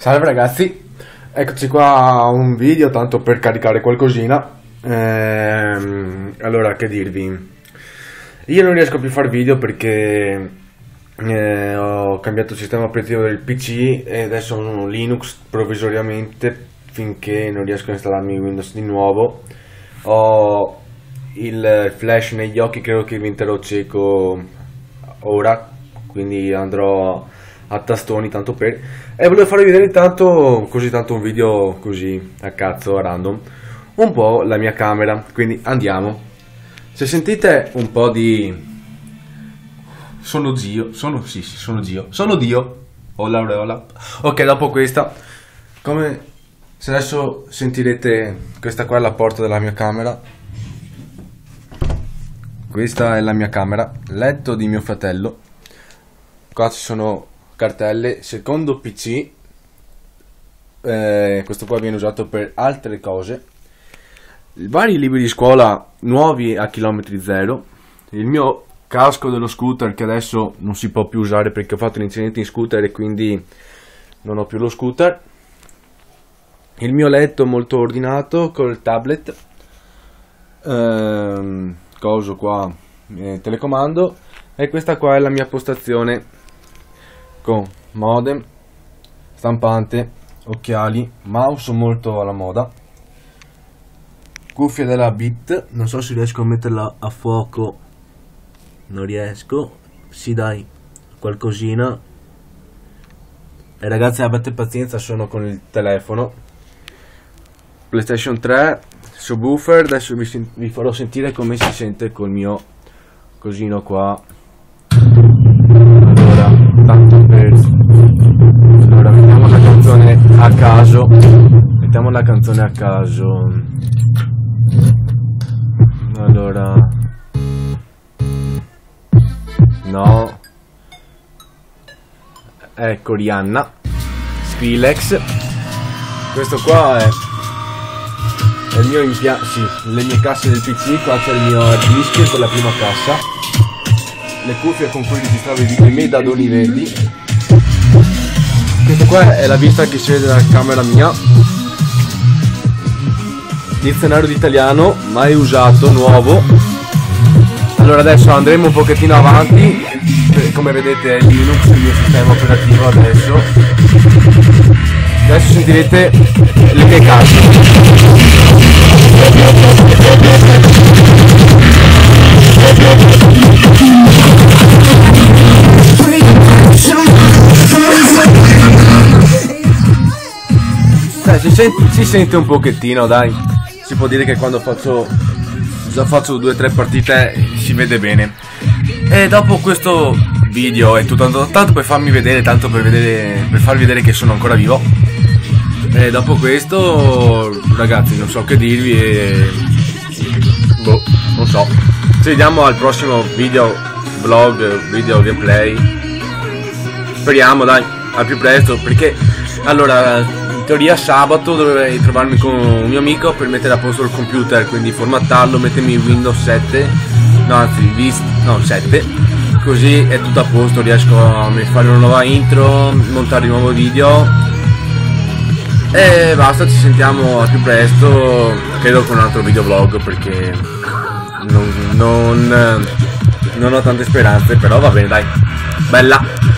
Salve ragazzi, eccoci qua a un video tanto per caricare qualcosina. Ehm, allora, che dirvi? Io non riesco più a fare video perché eh, ho cambiato il sistema operativo del PC e adesso un Linux provvisoriamente finché non riesco a installarmi Windows di nuovo. Ho il flash negli occhi, credo che diventerò cieco ora, quindi andrò a tastoni tanto per e volevo farvi vedere intanto così tanto un video così a cazzo a random un po' la mia camera. Quindi andiamo. Se sentite un po' di sono zio sono sì sì sono zio. Sono dio. Ho l'aureola ok dopo questa come se adesso sentirete questa qua è la porta della mia camera. Questa è la mia camera letto di mio fratello. Qua ci sono cartelle secondo PC eh, questo qua viene usato per altre cose. Vari libri di scuola nuovi a chilometri zero. Il mio casco dello scooter che adesso non si può più usare perché ho fatto un incidente in scooter e quindi non ho più lo scooter. Il mio letto molto ordinato col tablet. Ehm, coso qua eh, telecomando. E questa qua è la mia postazione con modem, stampante, occhiali, mouse molto alla moda, cuffia della Bit, non so se riesco a metterla a fuoco, non riesco, sì dai, qualcosina. E ragazzi abbiate pazienza, sono con il telefono. PlayStation 3, subwoofer, adesso vi, vi farò sentire come si sente col mio cosino qua tanto per allora mettiamo la canzone a caso. Mettiamo la canzone a caso. Allora. No. Ecco Rihanna. Skrillex. Questo qua è il mio impianto sì le mie casse del pc qua c'è il mio hard disk con la prima cassa le cuffie con cui registravo i me da Doni Verdi questa qua è la vista che si vede dalla camera mia. Dizionario d'italiano mai usato nuovo. Allora adesso andremo un pochettino avanti. Come vedete è Linux il mio sistema operativo adesso. Adesso sentirete le mie case Si, sente, si sente un pochettino, dai. Si può dire che quando faccio già faccio due o tre partite si vede bene. E dopo questo video è tutto tanto, tanto per farmi vedere, tanto per, vedere, per farvi vedere che sono ancora vivo. E dopo questo, ragazzi, non so che dirvi e... Boh, non so. Ci vediamo al prossimo video, vlog, video gameplay. Speriamo, dai, al più presto, perché... Allora, teoria sabato dovrei trovarmi con un mio amico per mettere a posto il computer, quindi formattarlo, mettermi Windows 7, no anzi, Vist, no 7, così è tutto a posto, riesco a fare una nuova intro, montare un nuovo video e basta, ci sentiamo al più presto, credo con un altro video vlog perché non, non, non ho tante speranze, però va bene dai, bella!